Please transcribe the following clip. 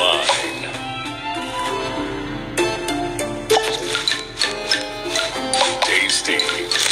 Divine. Tasty.